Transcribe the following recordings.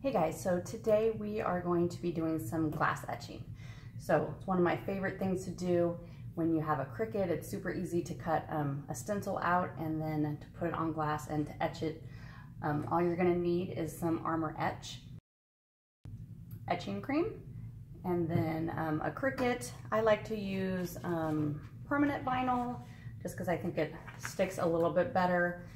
Hey guys, so today we are going to be doing some glass etching. So it's one of my favorite things to do when you have a Cricut. It's super easy to cut um, a stencil out and then to put it on glass and to etch it. Um, all you're gonna need is some Armour Etch etching cream and then um, a Cricut. I like to use um, permanent vinyl just because I think it sticks a little bit better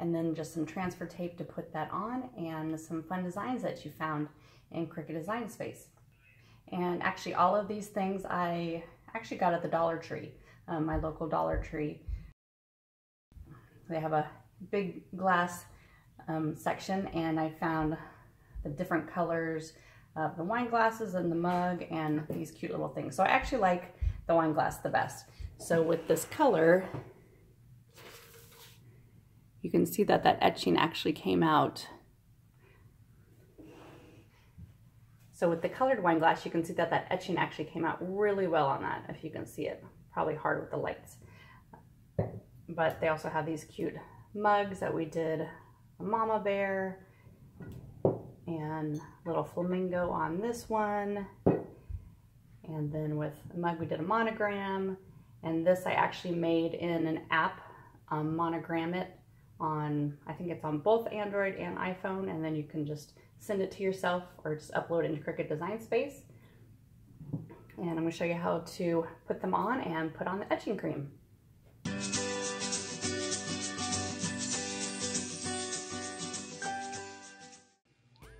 and then just some transfer tape to put that on and some fun designs that you found in Cricut Design Space. And actually all of these things I actually got at the Dollar Tree, um, my local Dollar Tree. They have a big glass um, section and I found the different colors of the wine glasses and the mug and these cute little things. So I actually like the wine glass the best. So with this color, you can see that that etching actually came out. So with the colored wine glass, you can see that that etching actually came out really well on that, if you can see it. Probably hard with the lights. But they also have these cute mugs that we did a mama bear and little flamingo on this one. And then with the mug, we did a monogram. And this I actually made in an app, um, monogram it on, I think it's on both Android and iPhone, and then you can just send it to yourself or just upload into Cricut Design Space. And I'm gonna show you how to put them on and put on the etching cream.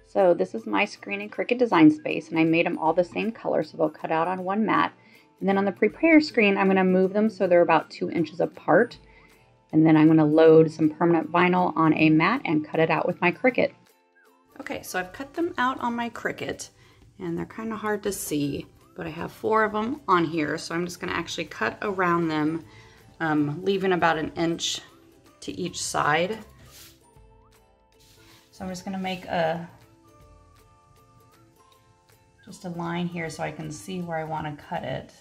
So this is my screen in Cricut Design Space, and I made them all the same color, so they'll cut out on one mat. And then on the prepare screen, I'm gonna move them so they're about two inches apart. And then I'm going to load some permanent vinyl on a mat and cut it out with my Cricut. Okay, so I've cut them out on my Cricut and they're kind of hard to see, but I have four of them on here. So I'm just going to actually cut around them, um, leaving about an inch to each side. So I'm just going to make a just a line here so I can see where I want to cut it.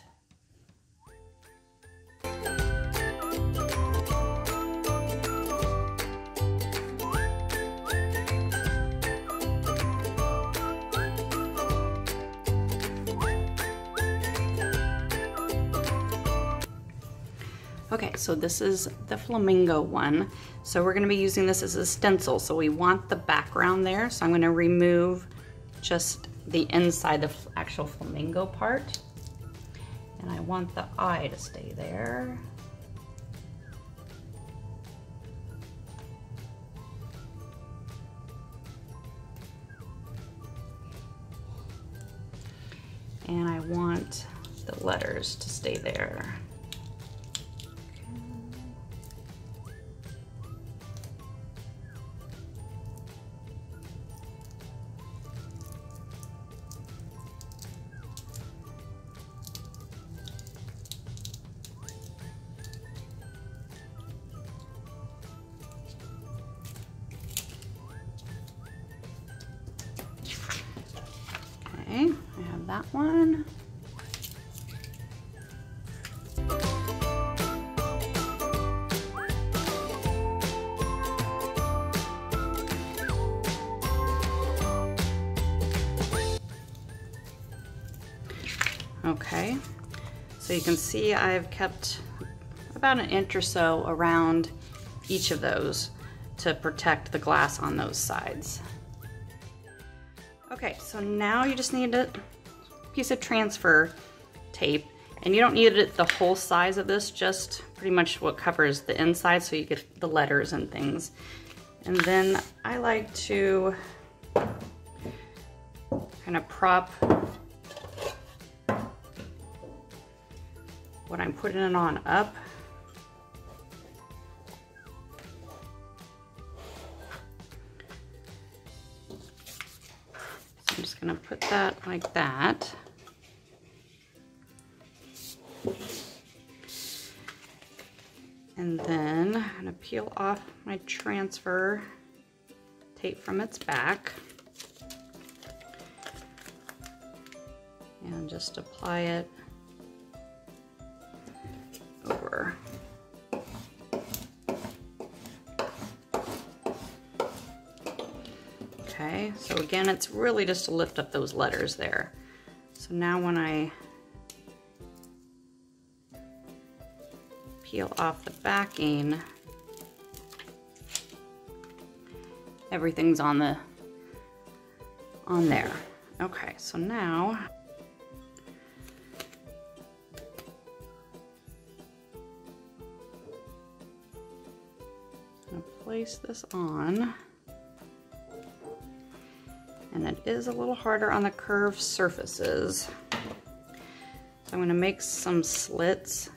Okay, so this is the flamingo one. So we're gonna be using this as a stencil. So we want the background there. So I'm gonna remove just the inside, the actual flamingo part. And I want the eye to stay there. And I want the letters to stay there. Okay, so you can see I've kept about an inch or so around each of those to protect the glass on those sides. Okay, so now you just need a piece of transfer tape and you don't need it the whole size of this, just pretty much what covers the inside so you get the letters and things. And then I like to kind of prop what I'm putting it on up I'm just gonna put that like that. And then I'm gonna peel off my transfer tape from its back. And just apply it again, it's really just to lift up those letters there. So now when I peel off the backing, everything's on the on there. Okay, so now place this on. And it is a little harder on the curved surfaces. So I'm gonna make some slits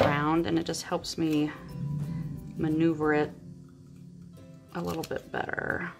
around and it just helps me maneuver it a little bit better.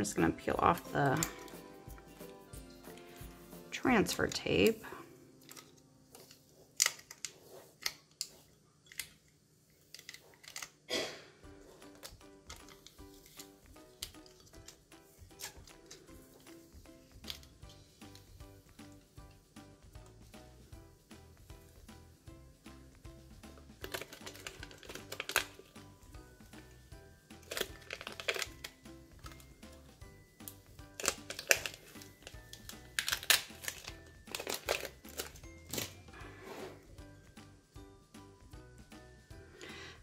I'm just going to peel off the transfer tape.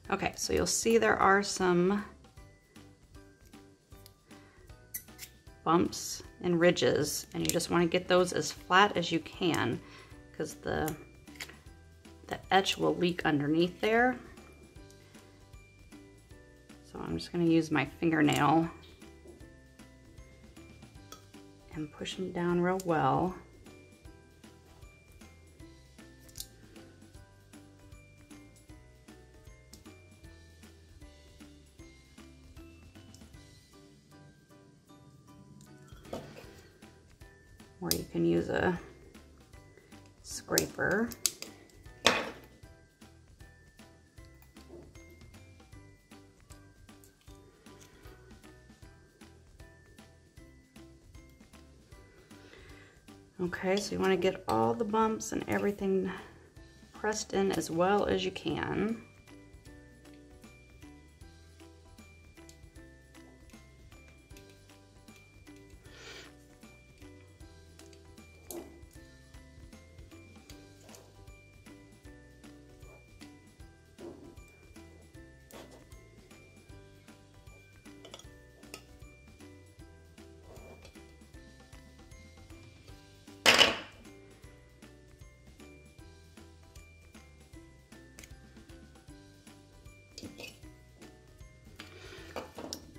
Okay, so you'll see there are some bumps and ridges and you just want to get those as flat as you can because the the etch will leak underneath there. So I'm just going to use my fingernail and push them down real well. Or you can use a scraper. Okay, so you want to get all the bumps and everything pressed in as well as you can.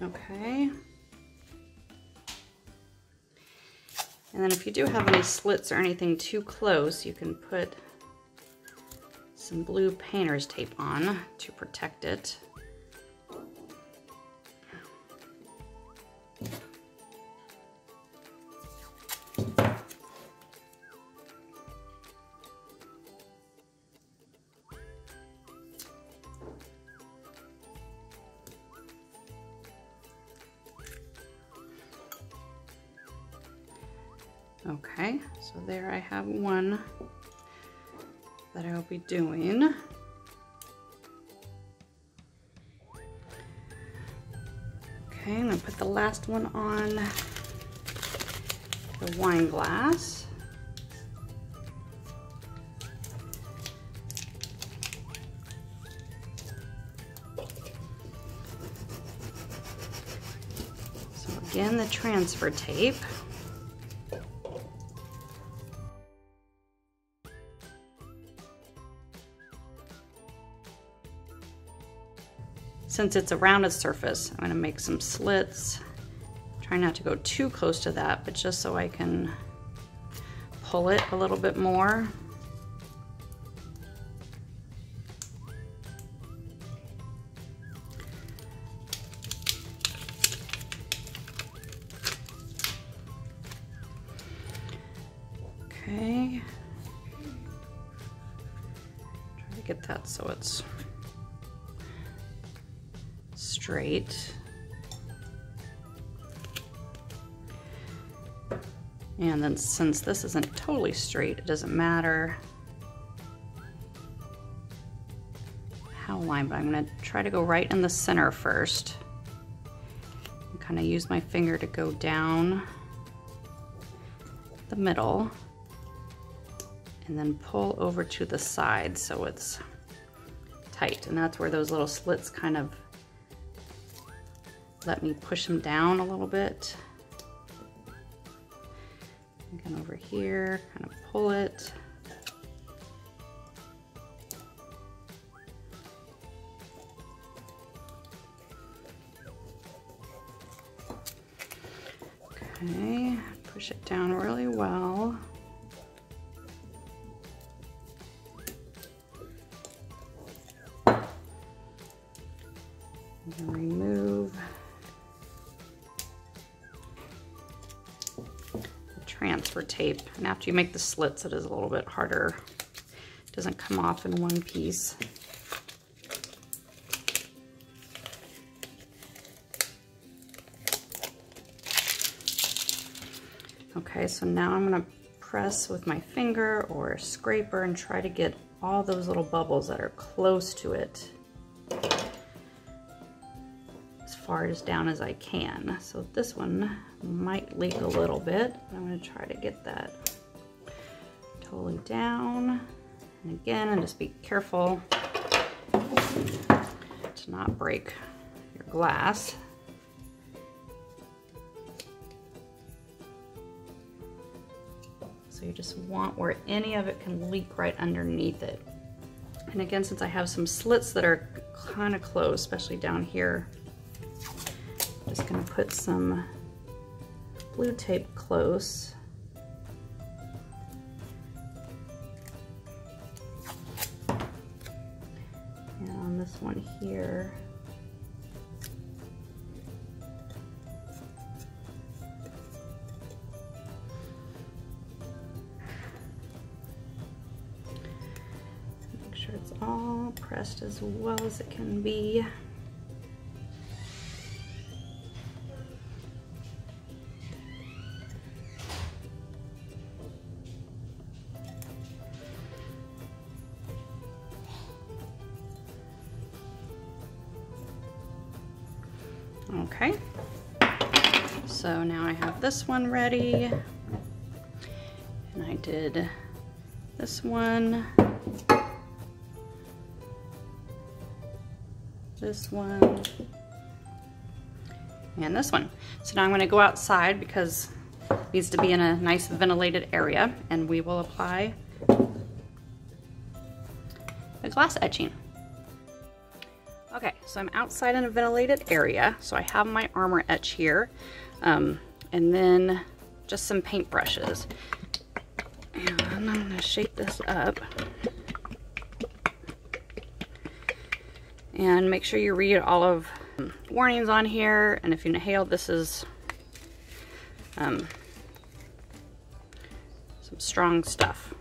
Okay. And then if you do have any slits or anything too close, you can put some blue painter's tape on to protect it. Okay, so there I have one that I'll be doing. Okay, I'm gonna put the last one on the wine glass. So again, the transfer tape. Since it's a rounded surface, I'm gonna make some slits. Try not to go too close to that, but just so I can pull it a little bit more. Since this isn't totally straight, it doesn't matter how line, but I'm gonna try to go right in the center first. Kind of use my finger to go down the middle and then pull over to the side so it's tight. And that's where those little slits kind of let me push them down a little bit. Again over here, kind of pull it. Okay, push it down really well. remove transfer tape. And after you make the slits, it is a little bit harder. It doesn't come off in one piece. Okay, so now I'm gonna press with my finger or scraper and try to get all those little bubbles that are close to it far as down as I can. So this one might leak a little bit. I'm gonna try to get that totally down. And again, and just be careful to not break your glass. So you just want where any of it can leak right underneath it. And again, since I have some slits that are kind of close, especially down here, just gonna put some blue tape close. And on this one here, make sure it's all pressed as well as it can be. This one ready. And I did this one, this one, and this one. So now I'm gonna go outside because it needs to be in a nice ventilated area and we will apply the glass etching. Okay, so I'm outside in a ventilated area. So I have my Armour Etch here. Um, and then just some paint brushes. And I'm gonna shape this up. And make sure you read all of warnings on here. And if you inhale, this is um, some strong stuff.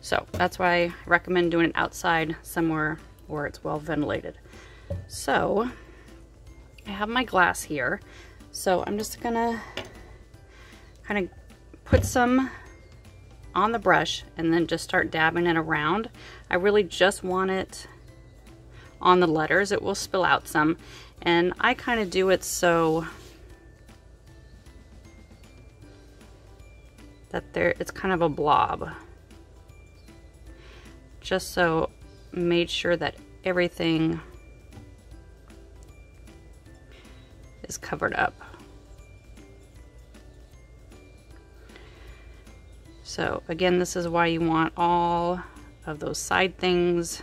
So that's why I recommend doing it outside somewhere where it's well ventilated. So I have my glass here. So I'm just gonna kind of put some on the brush and then just start dabbing it around. I really just want it on the letters. It will spill out some. And I kind of do it so that there it's kind of a blob. Just so made sure that everything is covered up. So again, this is why you want all of those side things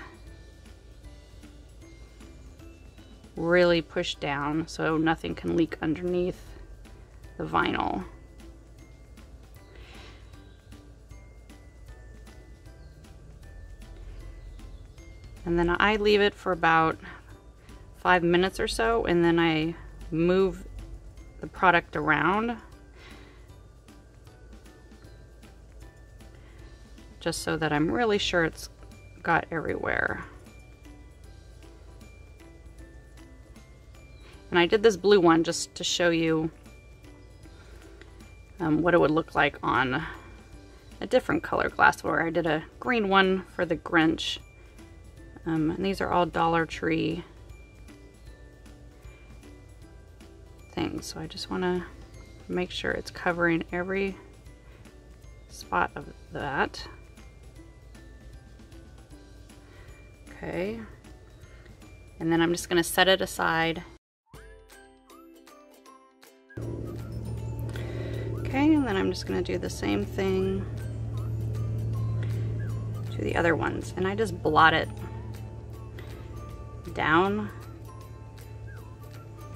really pushed down so nothing can leak underneath the vinyl. And then I leave it for about five minutes or so and then I move the product around just so that I'm really sure it's got everywhere. And I did this blue one just to show you um, what it would look like on a different color glassware. I did a green one for the Grinch. Um, and these are all Dollar Tree things. So I just want to make sure it's covering every spot of that. Okay. And then I'm just going to set it aside. Okay, and then I'm just going to do the same thing to the other ones. And I just blot it down.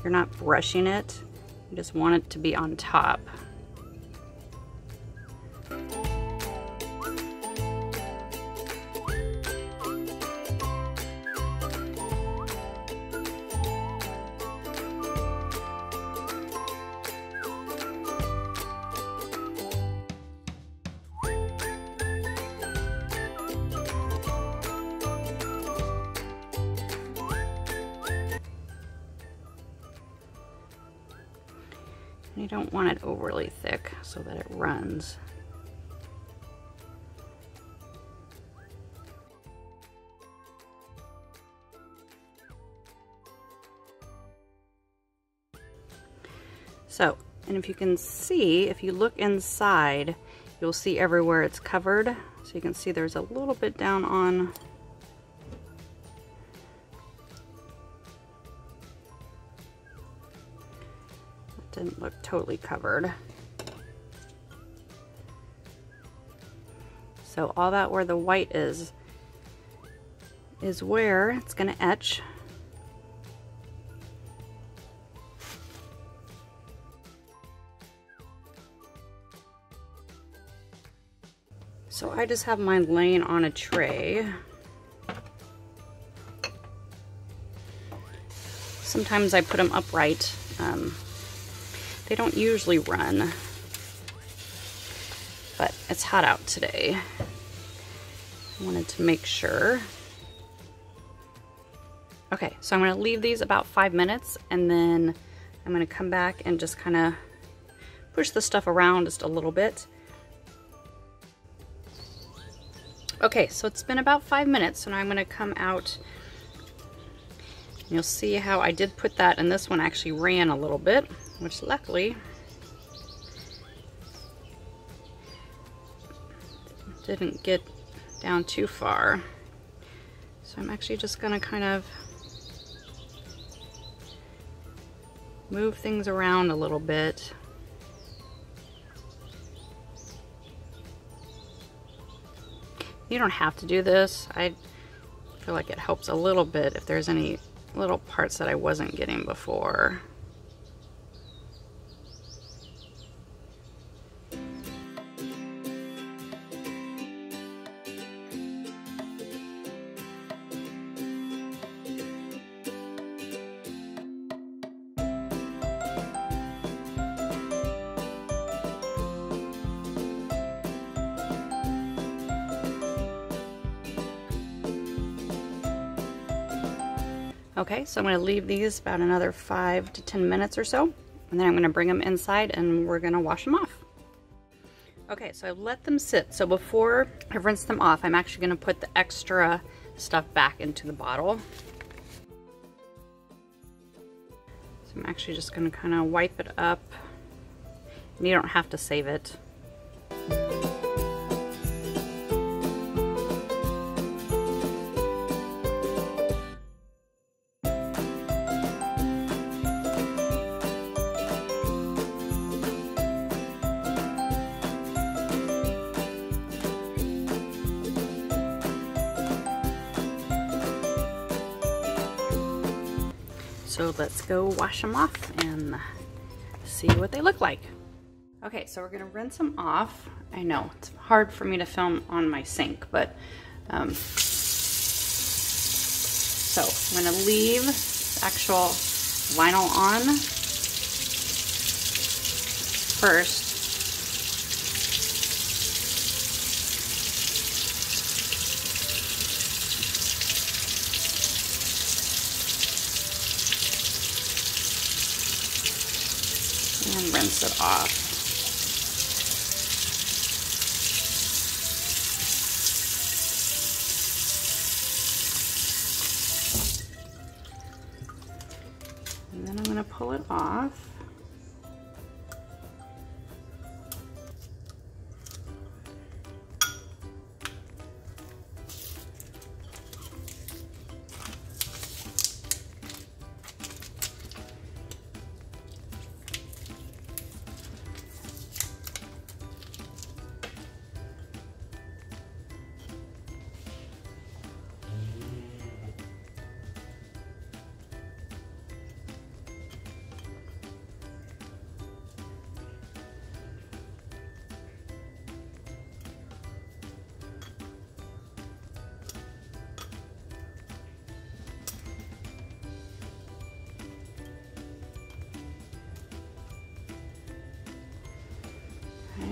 You're not brushing it. You just want it to be on top. You don't want it overly thick so that it runs. So, and if you can see, if you look inside, you'll see everywhere it's covered. So you can see there's a little bit down on didn't look totally covered. So all that where the white is, is where it's gonna etch. So I just have mine laying on a tray. Sometimes I put them upright. Um, they don't usually run, but it's hot out today. I wanted to make sure. Okay, so I'm gonna leave these about five minutes and then I'm gonna come back and just kind of push the stuff around just a little bit. Okay, so it's been about five minutes, so I'm gonna come out You'll see how I did put that, and this one actually ran a little bit which luckily didn't get down too far. So I'm actually just gonna kind of move things around a little bit. You don't have to do this. I feel like it helps a little bit if there's any little parts that I wasn't getting before. So I'm gonna leave these about another five to 10 minutes or so, and then I'm gonna bring them inside and we're gonna wash them off. Okay, so I've let them sit. So before I rinse them off, I'm actually gonna put the extra stuff back into the bottle. So I'm actually just gonna kind of wipe it up. And you don't have to save it. Wash them off and see what they look like. Okay, so we're gonna rinse them off. I know, it's hard for me to film on my sink, but um, so I'm gonna leave actual vinyl on first. And rinse it off. And then I'm going to pull it off.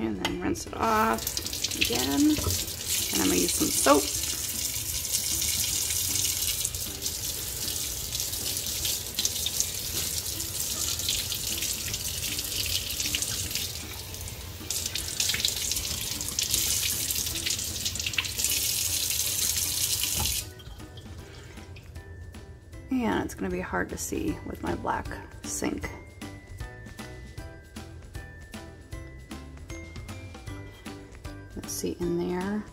And then rinse it off again. And I'm gonna use some soap. And it's gonna be hard to see with my black sink. Let's in there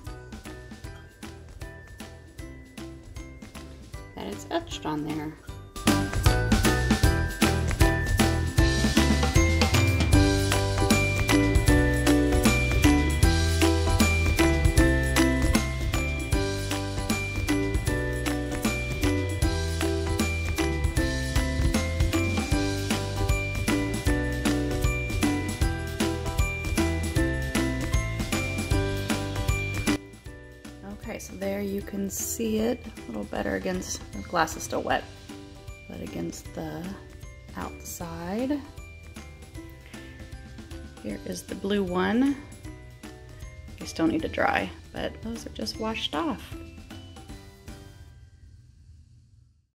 that it's etched on there. You can see it a little better against, the glass is still wet, but against the outside. Here is the blue one. They still need to dry, but those are just washed off.